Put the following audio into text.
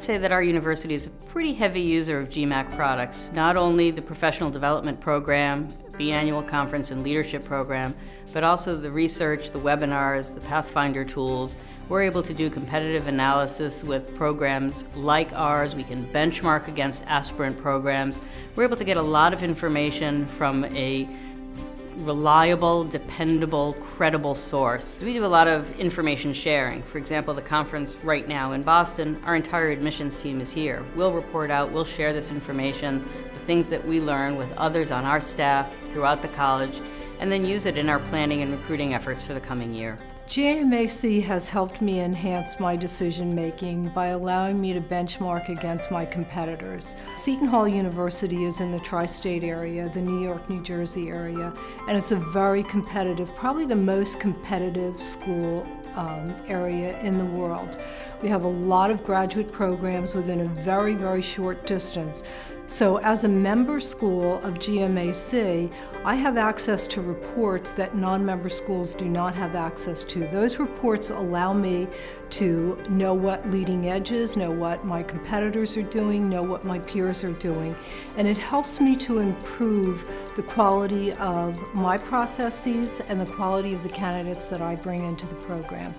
would say that our university is a pretty heavy user of GMAC products, not only the professional development program, the annual conference and leadership program, but also the research, the webinars, the Pathfinder tools. We're able to do competitive analysis with programs like ours. We can benchmark against aspirant programs. We're able to get a lot of information from a reliable, dependable, credible source. We do a lot of information sharing. For example, the conference right now in Boston, our entire admissions team is here. We'll report out, we'll share this information, the things that we learn with others on our staff throughout the college, and then use it in our planning and recruiting efforts for the coming year. GMAC has helped me enhance my decision making by allowing me to benchmark against my competitors. Seton Hall University is in the tri state area, the New York, New Jersey area, and it's a very competitive, probably the most competitive school um, area in the world. We have a lot of graduate programs within a very, very short distance. So, as a member school of GMAC, I have access to reports that non member schools do not have access to. Those reports allow me to know what leading edge is, know what my competitors are doing, know what my peers are doing, and it helps me to improve the quality of my processes and the quality of the candidates that I bring into the program.